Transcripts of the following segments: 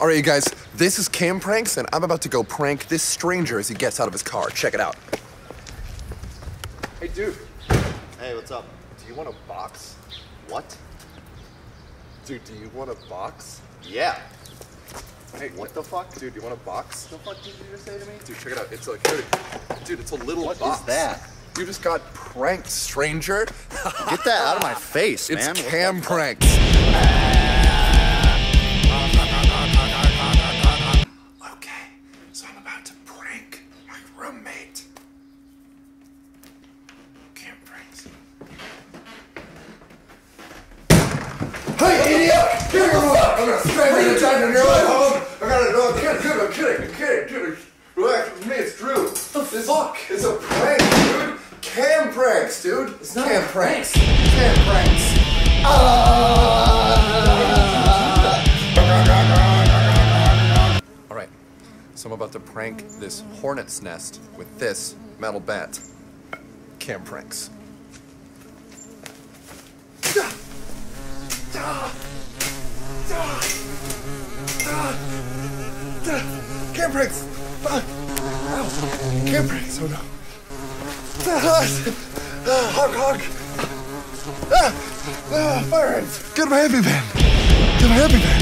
All right, you guys, this is Cam Pranks, and I'm about to go prank this stranger as he gets out of his car. Check it out. Hey, dude, Hey, what's up? do you want a box? What? Dude, do you want a box? Yeah. Hey, What the fuck? Dude, do you want a box? the fuck did you just say to me? Dude, check it out. It's like, here, dude, it's a little What is box. that? You just got pranked, stranger. Get that out of my face, man. What Cam? Pranks. Cam Pranks. Hey, idiot! Get your fuck! I'm gonna strangle you down in your way home. I gotta know. I'm kidding, dude. I'm kidding. I'm kidding, dude. Relax with me. It's Drew. The this fuck? It's a prank, dude. Cam pranks, dude. It's not Cam pranks. Cam pranks. All right. So I'm about to prank this hornet's nest with this metal bat. Cam pranks. Cam pranks! Ow! Cam pranks! Oh no! Hog, hog! Ah, ah, fire ants! Get my EpiPen! Get my EpiPen!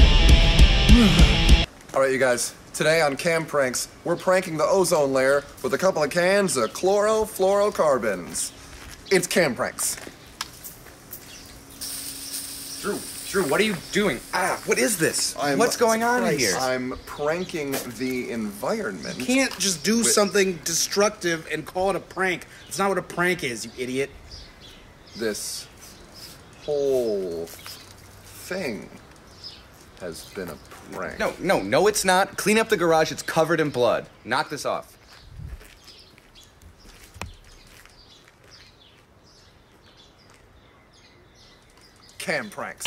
All right, you guys. Today on Cam Pranks, we're pranking the ozone layer with a couple of cans of chlorofluorocarbons. It's Cam Pranks. Drew, Drew, what are you doing? Ah, what is this? What's going on Christ, here? I'm pranking the environment. You can't just do something destructive and call it a prank. It's not what a prank is, you idiot. This whole thing has been a prank. no, no, no, it's not. Clean up the garage. It's covered in blood. Knock this off. Cam Pranks.